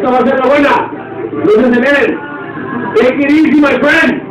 Esta va a ser la buena. No se aceleren. Take it easy, my friend.